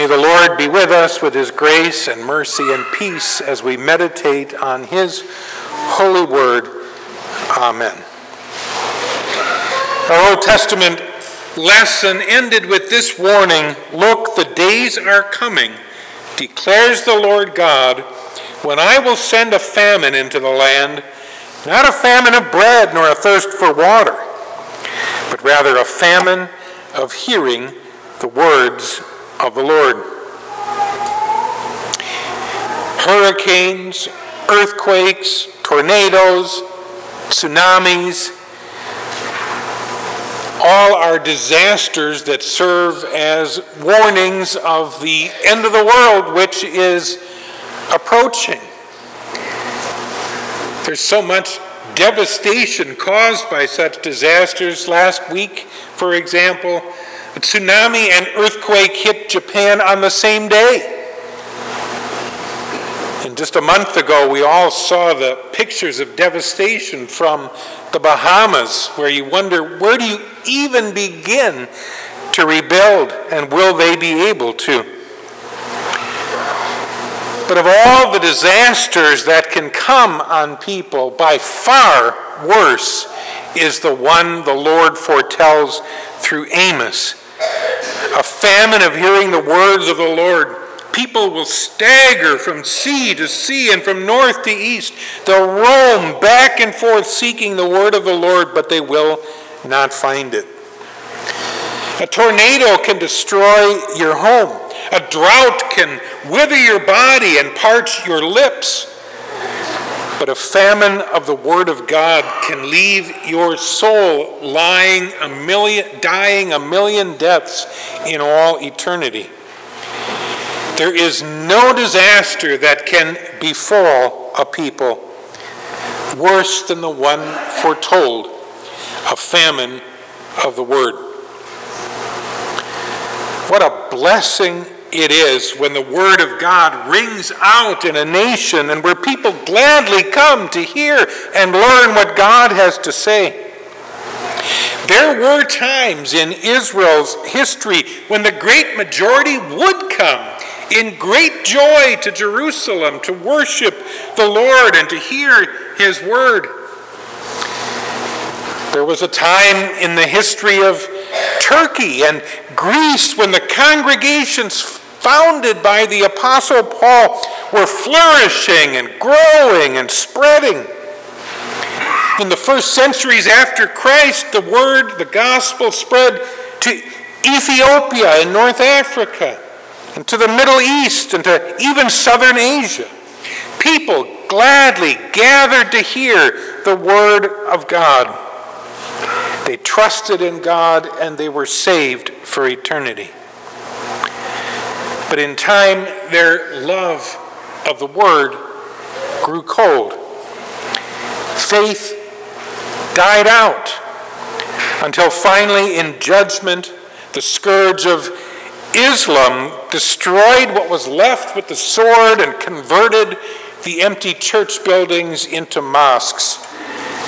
May the Lord be with us with his grace and mercy and peace as we meditate on his holy word. Amen. Our Old Testament lesson ended with this warning Look, the days are coming, declares the Lord God, when I will send a famine into the land, not a famine of bread nor a thirst for water, but rather a famine of hearing the words of the Lord. Hurricanes, earthquakes, tornadoes, tsunamis, all are disasters that serve as warnings of the end of the world, which is approaching. There's so much devastation caused by such disasters. Last week, for example, a tsunami and earthquake hit Japan on the same day. And just a month ago, we all saw the pictures of devastation from the Bahamas, where you wonder where do you even begin to rebuild, and will they be able to? But of all the disasters that can come on people, by far worse is the one the Lord foretells through Amos a famine of hearing the words of the Lord. People will stagger from sea to sea and from north to east. They'll roam back and forth seeking the word of the Lord, but they will not find it. A tornado can destroy your home. A drought can wither your body and parch your lips. But a famine of the Word of God can leave your soul lying a million, dying a million deaths in all eternity. There is no disaster that can befall a people worse than the one foretold a famine of the Word. What a blessing it is when the Word of God rings out in a nation and where people gladly come to hear and learn what God has to say. There were times in Israel's history when the great majority would come in great joy to Jerusalem to worship the Lord and to hear His Word. There was a time in the history of Turkey and Greece when the congregations founded by the Apostle Paul, were flourishing and growing and spreading. In the first centuries after Christ, the word, the gospel spread to Ethiopia and North Africa, and to the Middle East, and to even southern Asia. People gladly gathered to hear the word of God. They trusted in God and they were saved for eternity. But in time, their love of the word grew cold. Faith died out until finally, in judgment, the scourge of Islam destroyed what was left with the sword and converted the empty church buildings into mosques,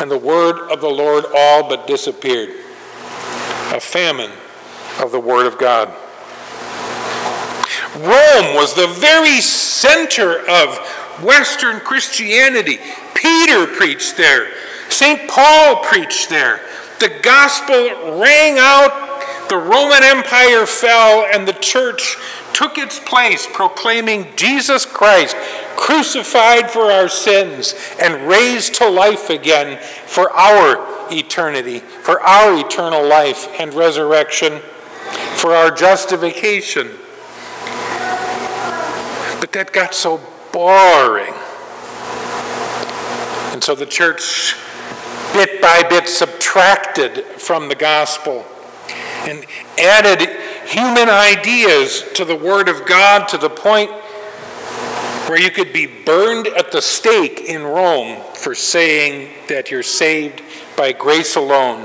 and the word of the Lord all but disappeared. A famine of the word of God. Rome was the very center of Western Christianity. Peter preached there, St. Paul preached there. The gospel rang out, the Roman Empire fell, and the church took its place, proclaiming Jesus Christ crucified for our sins and raised to life again for our eternity, for our eternal life and resurrection, for our justification. That got so boring. And so the church, bit by bit, subtracted from the gospel and added human ideas to the Word of God to the point where you could be burned at the stake in Rome for saying that you're saved by grace alone.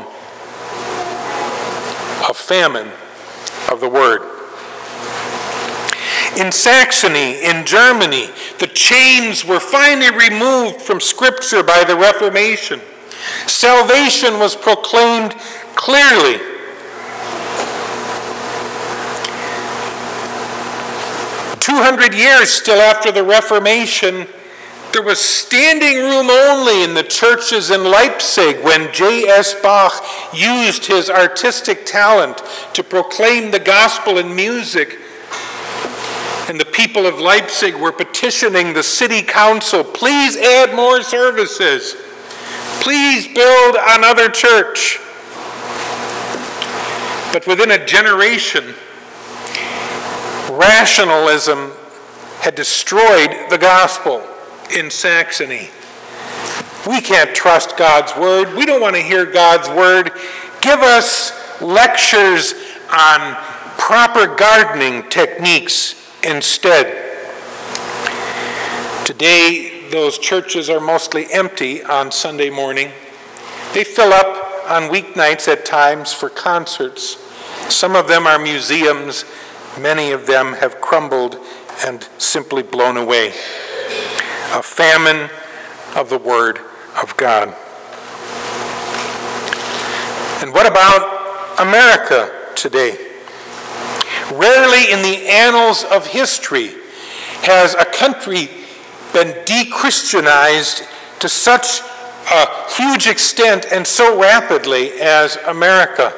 A famine of the Word. In Saxony, in Germany, the chains were finally removed from Scripture by the Reformation. Salvation was proclaimed clearly. 200 years still after the Reformation, there was standing room only in the churches in Leipzig when J.S. Bach used his artistic talent to proclaim the gospel in music. And the people of Leipzig were petitioning the city council please add more services, please build another church. But within a generation, rationalism had destroyed the gospel in Saxony. We can't trust God's word. We don't want to hear God's word. Give us lectures on proper gardening techniques instead. Today, those churches are mostly empty on Sunday morning. They fill up on weeknights at times for concerts. Some of them are museums, many of them have crumbled and simply blown away a famine of the Word of God. And what about America today? Rarely in the annals of history has a country been de-Christianized to such a huge extent and so rapidly as America.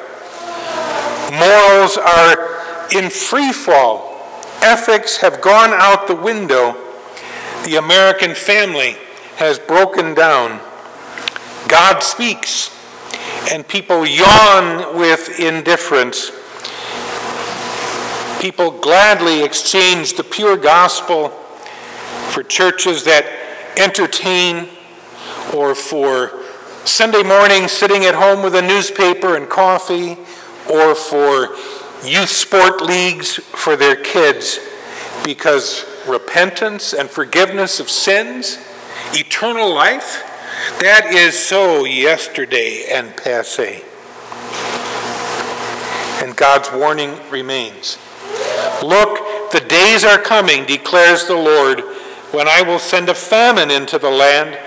Morals are in free fall. Ethics have gone out the window the American family has broken down. God speaks, and people yawn with indifference. People gladly exchange the pure gospel for churches that entertain or for Sunday morning sitting at home with a newspaper and coffee or for youth sport leagues for their kids because repentance and forgiveness of sins, eternal life, that is so yesterday and passe. And God's warning remains. Look, the days are coming, declares the Lord, when I will send a famine into the land,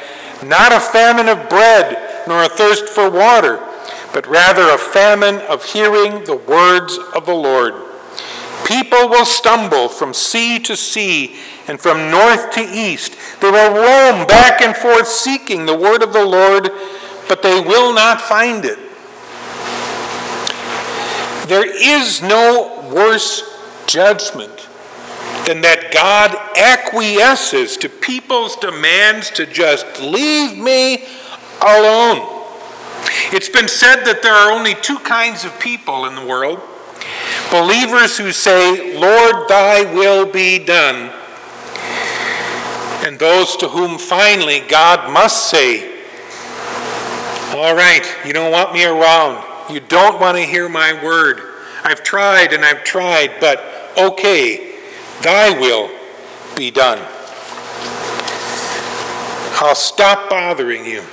not a famine of bread, nor a thirst for water, but rather a famine of hearing the words of the Lord. People will stumble from sea to sea and from north to east. They will roam back and forth seeking the word of the Lord, but they will not find it. There is no worse judgment than that God acquiesces to people's demands to just leave me alone. It's been said that there are only two kinds of people in the world Believers who say, Lord, thy will be done. And those to whom finally God must say, All right, you don't want me around. You don't want to hear my word. I've tried and I've tried, but okay, thy will be done. I'll stop bothering you.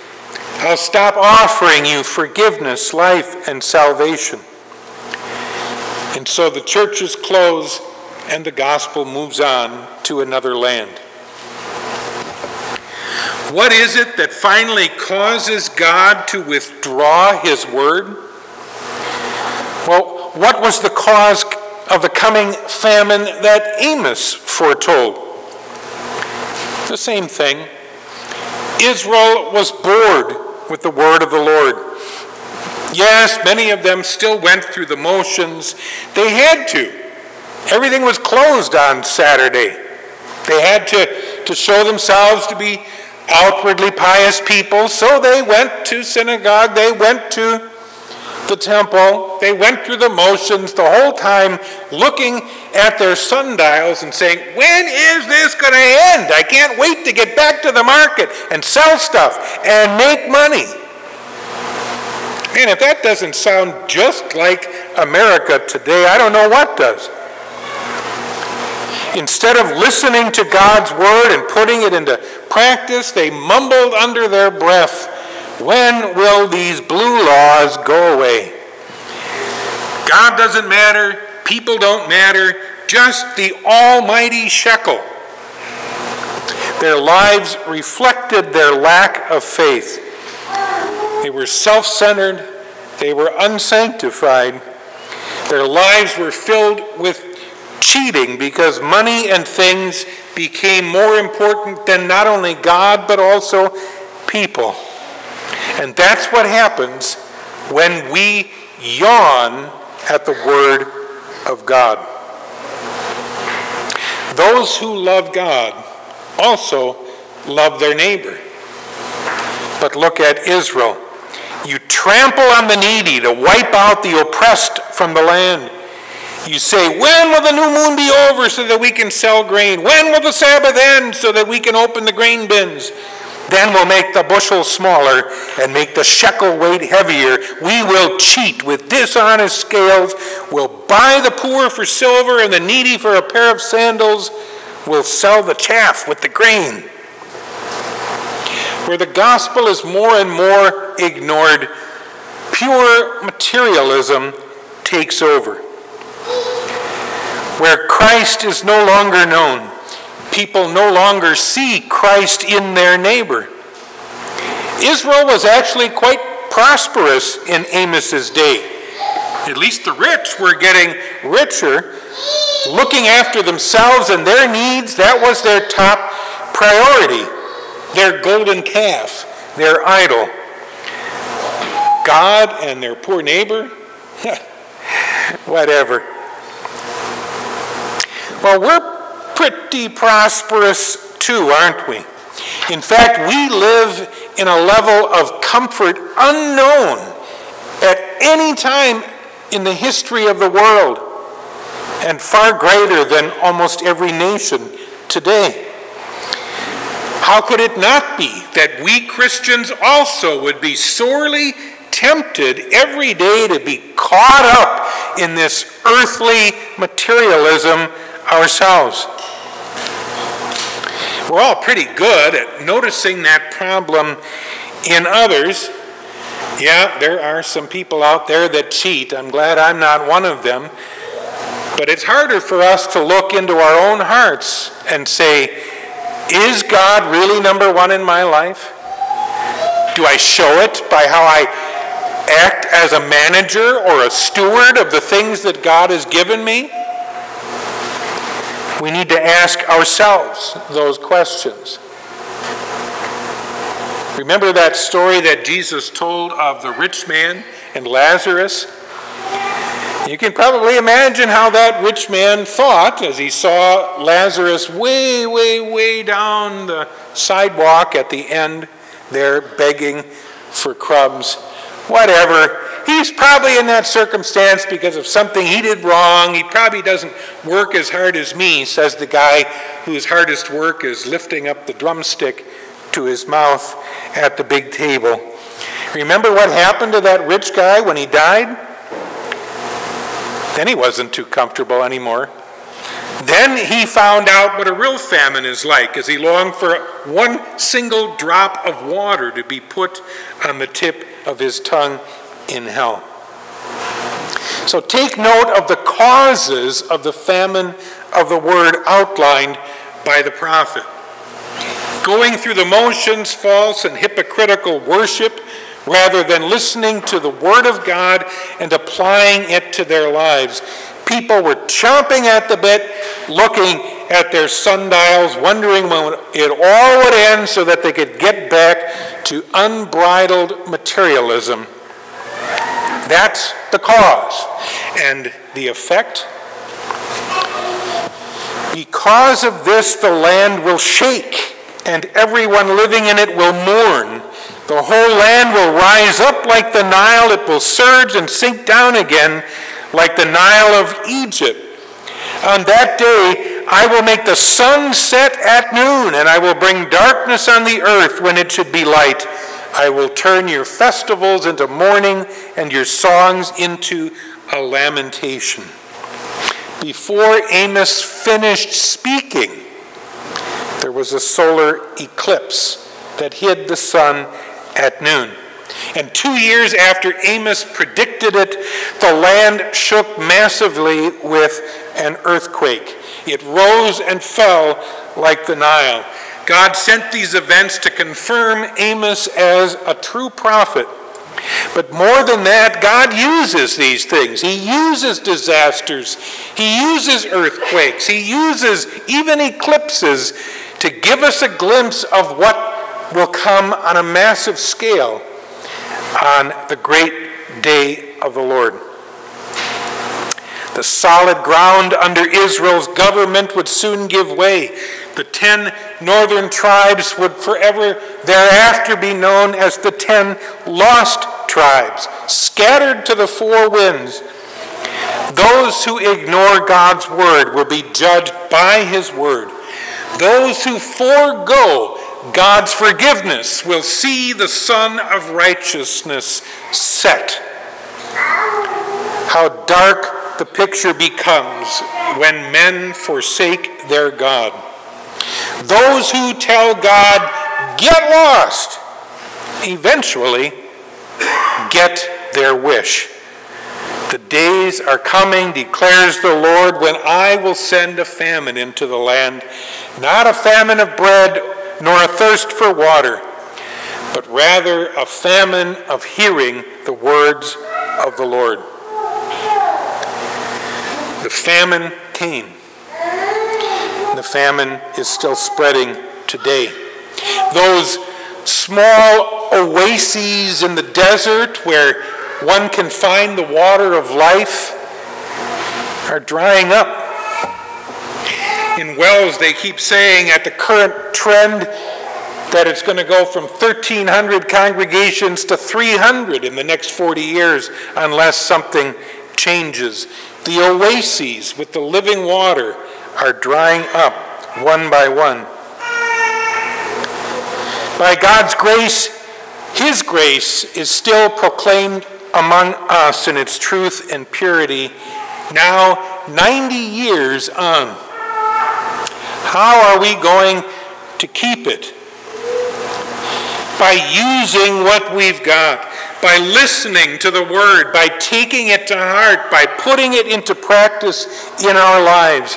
I'll stop offering you forgiveness, life, and salvation. And so the churches close and the gospel moves on to another land. What is it that finally causes God to withdraw his word? Well, what was the cause of the coming famine that Amos foretold? The same thing. Israel was bored with the word of the Lord. Yes, many of them still went through the motions. They had to. Everything was closed on Saturday. They had to, to show themselves to be outwardly pious people, so they went to synagogue, they went to the temple, they went through the motions the whole time looking at their sundials and saying, When is this going to end? I can't wait to get back to the market and sell stuff and make money. Man, if that doesn't sound just like America today, I don't know what does. Instead of listening to God's word and putting it into practice, they mumbled under their breath, When will these blue laws go away? God doesn't matter, people don't matter, just the almighty shekel. Their lives reflected their lack of faith. They were self centered, they were unsanctified, their lives were filled with cheating because money and things became more important than not only God but also people. And that's what happens when we yawn at the Word of God. Those who love God also love their neighbor. But look at Israel. You trample on the needy to wipe out the oppressed from the land. You say, When will the new moon be over so that we can sell grain? When will the Sabbath end so that we can open the grain bins? Then we'll make the bushel smaller and make the shekel weight heavier. We will cheat with dishonest scales. We'll buy the poor for silver and the needy for a pair of sandals. We'll sell the chaff with the grain. Where the gospel is more and more ignored, pure materialism takes over. Where Christ is no longer known, people no longer see Christ in their neighbor. Israel was actually quite prosperous in Amos's day. At least the rich were getting richer, looking after themselves and their needs. That was their top priority. Their golden calf, their idol. God and their poor neighbor? Whatever. Well, we're pretty prosperous too, aren't we? In fact, we live in a level of comfort unknown at any time in the history of the world and far greater than almost every nation today. How could it not be that we Christians also would be sorely tempted every day to be caught up in this earthly materialism ourselves? We're all pretty good at noticing that problem in others. Yeah, there are some people out there that cheat. I'm glad I'm not one of them. But it's harder for us to look into our own hearts and say, is God really number one in my life? Do I show it by how I act as a manager or a steward of the things that God has given me? We need to ask ourselves those questions. Remember that story that Jesus told of the rich man and Lazarus? You can probably imagine how that rich man thought as he saw Lazarus way, way, way down the sidewalk at the end there begging for crumbs. Whatever. He's probably in that circumstance because of something he did wrong. He probably doesn't work as hard as me, says the guy whose hardest work is lifting up the drumstick to his mouth at the big table. Remember what happened to that rich guy when he died? Then he wasn't too comfortable anymore. Then he found out what a real famine is like as he longed for one single drop of water to be put on the tip of his tongue in hell. So take note of the causes of the famine of the word outlined by the prophet. Going through the motions, false and hypocritical worship, rather than listening to the Word of God and applying it to their lives. People were chomping at the bit, looking at their sundials, wondering when it all would end so that they could get back to unbridled materialism. That's the cause. And the effect? Because of this, the land will shake, and everyone living in it will mourn. The whole land will rise up like the Nile, it will surge and sink down again like the Nile of Egypt. On that day, I will make the sun set at noon, and I will bring darkness on the earth when it should be light. I will turn your festivals into mourning and your songs into a lamentation. Before Amos finished speaking, there was a solar eclipse that hid the sun at noon. And two years after Amos predicted it, the land shook massively with an earthquake. It rose and fell like the Nile. God sent these events to confirm Amos as a true prophet But more than that, God uses these things. He uses disasters, He uses earthquakes, He uses even eclipses to give us a glimpse of what will come on a massive scale on the great day of the Lord. The solid ground under Israel's government would soon give way. The ten northern tribes would forever thereafter be known as the ten lost tribes, scattered to the four winds. Those who ignore God's word will be judged by his word. Those who forego God's forgiveness will see the sun of righteousness set. How dark the picture becomes when men forsake their God. Those who tell God, get lost, eventually get their wish. The days are coming, declares the Lord, when I will send a famine into the land, not a famine of bread nor a thirst for water, but rather a famine of hearing the words of the Lord. The famine came. Famine is still spreading today. Those small oases in the desert where one can find the water of life are drying up. In WELS, they keep saying at the current trend that it's going to go from 1,300 congregations to 300 in the next 40 years unless something changes. The oases with the living water are drying up one by one. By God's grace, His grace is still proclaimed among us in its truth and purity, now 90 years on. How are we going to keep it? By using what we've got, by listening to the Word, by taking it to heart, by putting it into practice in our lives.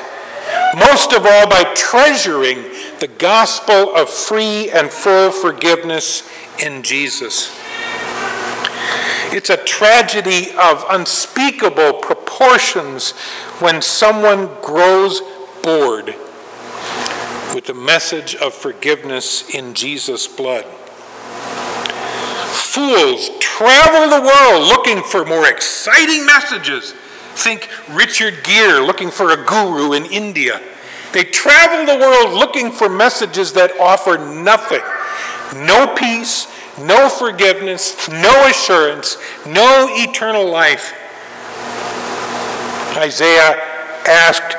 Most of all, by treasuring the gospel of free and full forgiveness in Jesus. It's a tragedy of unspeakable proportions when someone grows bored with the message of forgiveness in Jesus' blood. Fools travel the world looking for more exciting messages. Think Richard Gere looking for a guru in India. They travel the world looking for messages that offer nothing no peace, no forgiveness, no assurance, no eternal life. Isaiah asked,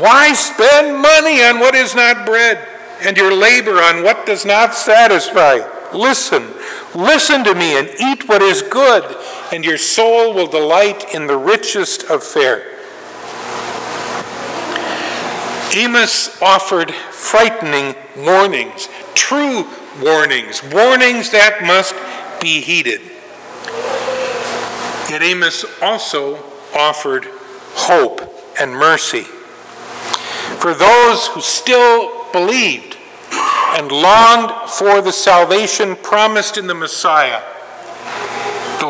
Why spend money on what is not bread, and your labor on what does not satisfy? Listen, listen to me, and eat what is good, and your soul will delight in the richest of fare. Amos offered frightening warnings, true warnings, warnings that must be heeded. Yet Amos also offered hope and mercy for those who still believed and longed for the salvation promised in the Messiah.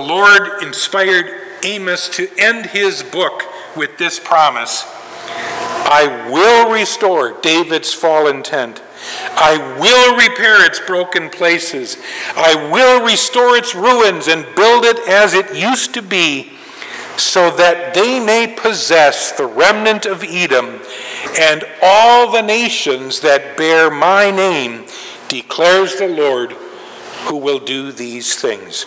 The Lord inspired Amos to end his book with this promise I will restore David's fallen tent. I will repair its broken places. I will restore its ruins and build it as it used to be, so that they may possess the remnant of Edom and all the nations that bear my name, declares the Lord, who will do these things.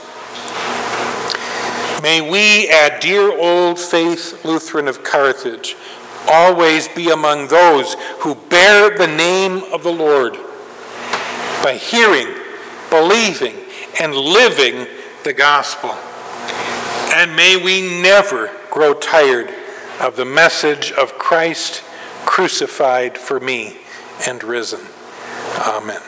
May we, at dear old Faith Lutheran of Carthage, always be among those who bear the name of the Lord by hearing, believing, and living the gospel. And may we never grow tired of the message of Christ crucified for me and risen. Amen.